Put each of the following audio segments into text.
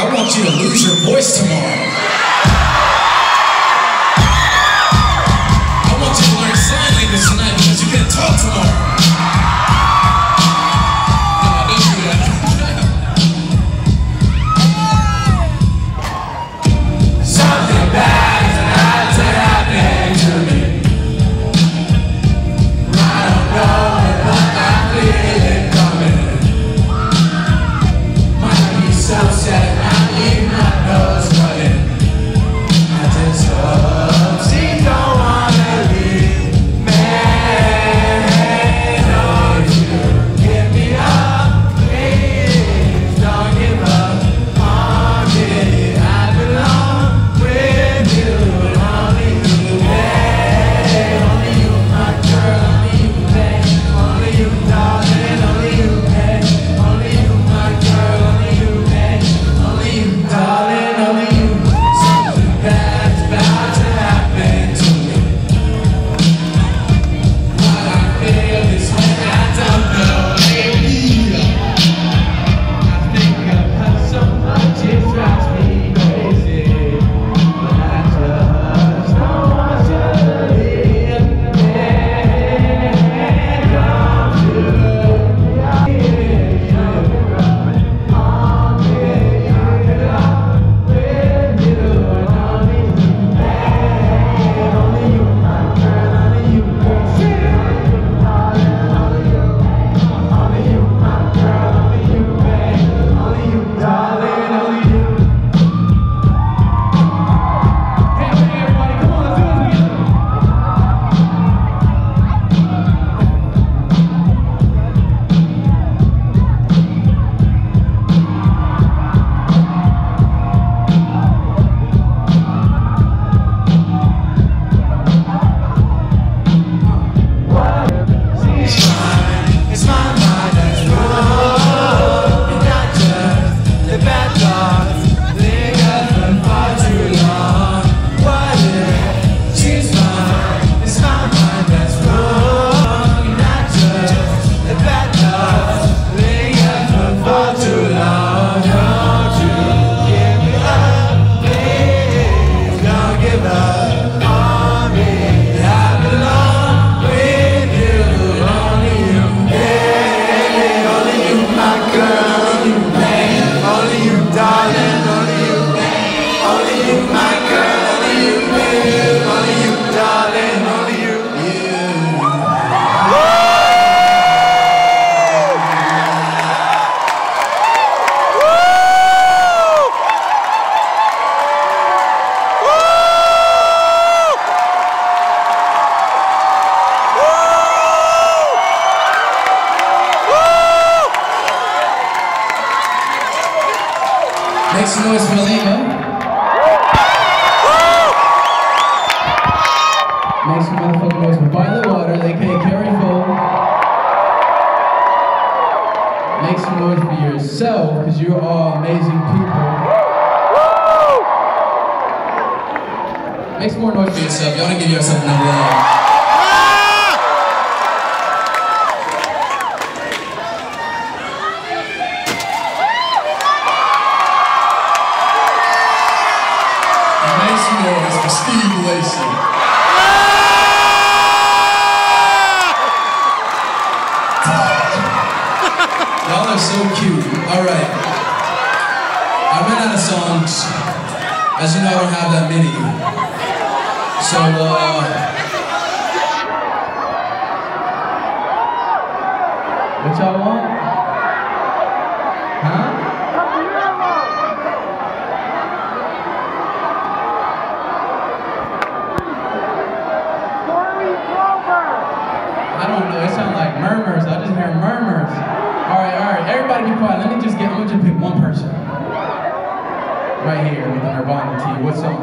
I want you to lose your voice tomorrow. I want you to learn sign language tonight because you can't talk tomorrow. Something about to happen to me. I don't know I coming. Might be so sad, my girl, Make some noise for Lima. Make some motherfucking noise for Violet Water, aka Carrie Full. Make some noise for yourself, because you're all amazing people. Make some more noise for yourself. Y'all to give yourself enough love. And make some noise for Steve Lacy. Y'all are so cute. All right. I ran out of songs. As you know, I don't have that many. So, uh, what y'all want? Huh? I It sounds like murmurs. I just hear murmurs. All right, all right. Everybody be quiet. Let me just get. I'm gonna just pick one person. Right here with the Nirvana tee. What song?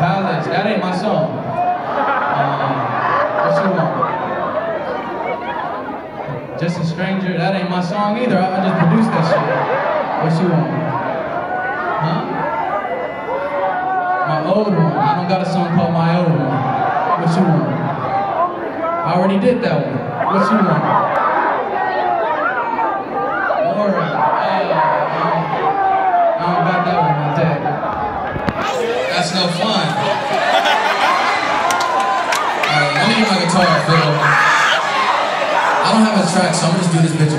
Palace. That ain't my song. Um, what you want? Just a stranger. That ain't my song either. I, just produced that shit. What you want? old one. I don't got a song called my old one. What you want? I already did that one. What you want? Alright. Uh, I don't got that one on deck. That's no fun. Alright, let me get my guitar, Phil. I don't have a track, so I'm just doing this bitch